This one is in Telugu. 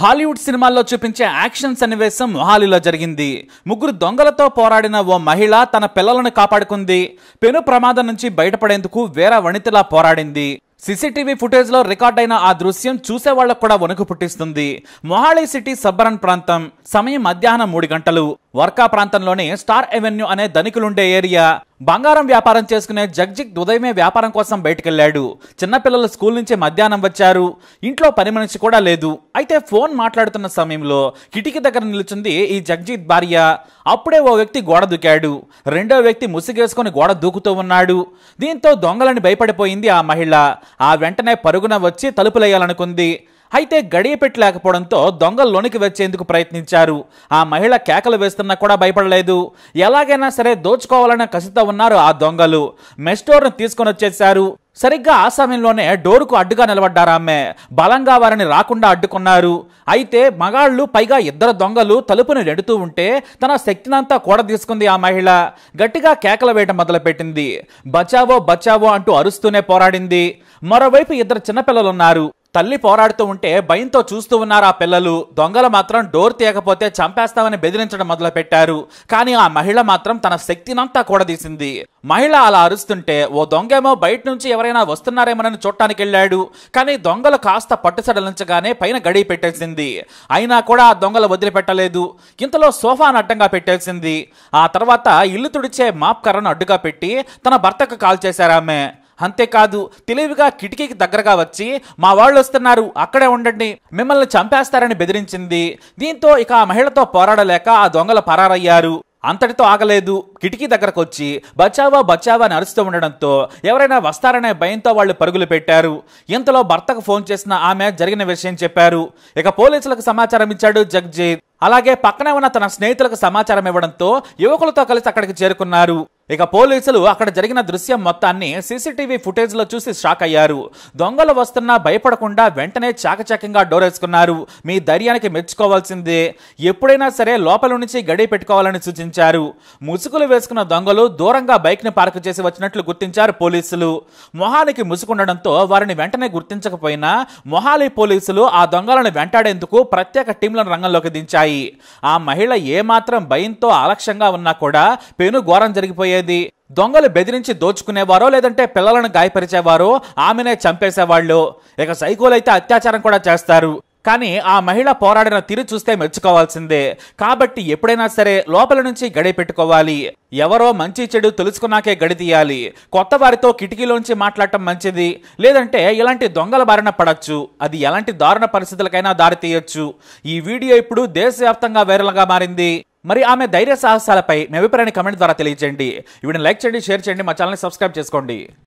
హాలీవుడ్ సినిమాల్లో చూపించే యాక్షన్ సన్నివేశం మొహాలీలో జరిగింది. ముగ్గురు దొంగలతో పోరాడిన ఓ మహిళ తన పిల్లలను కాపాడుకుంది. పెను ప్రమాదం నుంచి బయటపడేందుకు వేరే వణితిలా పోరాడింది. సీసీటీవీ ఫుటేజ్లో రికార్డ్ అయిన ఆ దృశ్యం చూసేవాళ్ళకు కూడా వణుకు పుట్టిస్తుంది. మొహాలీ సిటీ సబ్బరన్ ప్రాంతం. సమయం మధ్యాహ్నం మూడు గంటలు. వర్కా ప్రాంతంలోని స్టార్ ఎవెన్యూ అనే ధనికులుండే ఏరియా. బంగారం వ్యాపారం చేసుకునే జగ్జిత్ ఉదయమే వ్యాపారం కోసం బయటకెళ్ళాడు చిన్నపిల్లలు స్కూల్ నుంచి మధ్యాహ్నం వచ్చారు. ఇంట్లో పని మనిషి కూడా లేదు. అయితే ఫోన్ మాట్లాడుతున్న సమయంలో కిటికీ దగ్గర నిలుచుంది ఈ జగ్జిత్ భార్య. అప్పుడే ఓ వ్యక్తి గోడ దూకాడు. రెండో వ్యక్తి ముసిగేసుకొని గోడ దూకుతూ ఉన్నాడు. దీంతో దొంగలని భయపడిపోయింది ఆ మహిళ. ఆ వెంటనే పరుగున వచ్చి తలుపులేయాలనుకుంది. అయితే గడియ పెట్టలేకపోవడంతో దొంగలు లోనికి వచ్చేందుకు ప్రయత్నించారు. ఆ మహిళ కేకలు వేస్తున్నా కూడా భయపడలేదు. ఎలాగైనా సరే దోచుకోవాలన్న కసితో ఉన్నారు ఆ దొంగలు. మెస్టోర్ను తీసుకొని వచ్చేశారు. సరిగ్గా ఆ సమయంలోనే డోరుకు అడ్డుగా నిలబడ్డారు ఆమె. బలంగా వారిని రాకుండా అడ్డుకున్నారు. అయితే మగాళ్ళు పైగా ఇద్దరు దొంగలు తలుపుని నెడుతూ ఉంటే తన శక్తినంతా కూడ తీసుకుంది ఆ మహిళ. గట్టిగా కేకలు వేయడం మొదలుపెట్టింది. బచావో బచావో అంటూ అరుస్తూనే పోరాడింది. మరోవైపు ఇద్దరు చిన్నపిల్లలు ఉన్నారు తల్లి పోరాడుతూ ఉంటే భయంతో చూస్తూ ఉన్నారు ఆ పిల్లలు. దొంగలు మాత్రం డోర్ తీయకపోతే చంపేస్తామని బెదిరించడం మొదలుపెట్టారు. కానీ ఆ మహిళ మాత్రం తన శక్తినంతా కూడదీసింది. మహిళ అలా అరుస్తుంటే ఓ దొంగేమో బయట నుంచి ఎవరైనా వస్తున్నారేమోనని చూడటానికి వెళ్ళాడు. కానీ దొంగలు కాస్త పట్టుసడలించగానే పైన గడి పెట్టేసింది. అయినా కూడా ఆ దొంగలు వదిలిపెట్టలేదు. ఇంతలో సోఫాను అడ్డంగా పెట్టేసింది. ఆ తర్వాత ఇల్లు తుడిచే మాప్ కర్రను అడ్డుగా పెట్టి తన భర్తకు కాల్ చేశారు ఆమె. అంతేకాదు తెలివిగా కిటికీకి దగ్గరగా వచ్చి మా వాళ్ళు వస్తున్నారు అక్కడే ఉండండి మిమ్మల్ని చంపేస్తారని బెదిరించింది. దీంతో ఇక ఆ మహిళతో పోరాడలేక ఆ దొంగలు పరారయ్యారు. అంతటితో ఆగలేదు. కిటికీ దగ్గరకు వచ్చి బచావా బచావా అని అరుస్తూ ఉండడంతో ఎవరైనా వస్తారనే భయంతో వాళ్ళు పరుగులు పెట్టారు. ఇంతలో భర్తకు ఫోన్ చేసిన ఆమె జరిగిన విషయం చెప్పారు. ఇక పోలీసులకు సమాచారం ఇచ్చాడు జగ్జీత్. అలాగే పక్కనే ఉన్న తన స్నేహితులకు సమాచారం ఇవ్వడంతో యువకులతో కలిసి అక్కడికి చేరుకున్నారు. ఇక పోలీసులు అక్కడ జరిగిన దృశ్యం మొత్తాన్ని సీసీటీవీ ఫుటేజ్లో చూసి షాక్ అయ్యారు. దొంగలు వస్తున్నా భయపడకుండా వెంటనే చాకచక్యంగా డోరేసుకున్నారు మీ ధైర్యానికి మెచ్చుకోవాల్సిందే. ఎప్పుడైనా సరే లోపల నుంచి గడి పెట్టుకోవాలని సూచించారు. ముసుగులు వేసుకున్న దొంగలు దూరంగా బైక్ని పార్క్ చేసి వచ్చినట్లు గుర్తించారు పోలీసులు. మొహాలికి ముసుగుండడంతో వారిని వెంటనే గుర్తించకపోయినా మొహాలి పోలీసులు ఆ దొంగలను వెంటాడేందుకు ప్రత్యేక టీంలను రంగంలోకి దించాయి. ఆ మహిళ ఏమాత్రం భయంతో అలక్ష్యంగా ఉన్నా కూడా పెను ఘోరం జరిగిపోయేది దొంగలు బెదిరించి దోచుకునేవారో లేదంటే పిల్లలను గాయపరిచేవారో ఆమెనే చంపేసేవాళ్ళు. ఇక సైకోలైతే అత్యాచారం కూడా చేస్తారు. కానీ ఆ మహిళ పోరాడిన తీరు చూస్తే మెచ్చుకోవాల్సిందే. కాబట్టి ఎప్పుడైనా సరే లోపల నుంచి గడి పెట్టుకోవాలి. ఎవరో మంచి చెడు తెలుసుకున్నాకే గడి తీయాలి. కొత్త వారితో కిటికీలోంచి మాట్లాడటం మంచిది. లేదంటే ఇలాంటి దొంగల బారిన పడచ్చు. అది ఎలాంటి దారుణ పరిస్థితులకైనా దారి తీయొచ్చు. ఈ వీడియో ఇప్పుడు దేశవ్యాప్తంగా వైరల్గా మారింది. మరి ఆమె ధైర్య సాహసాలపై మీ అభిప్రాయాన్ని కమెంట్ ద్వారా తెలియజేయండి వీడిని లైక్ చేయండి షేర్ చేయండి మా ఛానల్ని సబ్స్క్రైబ్ చేసుకోండి.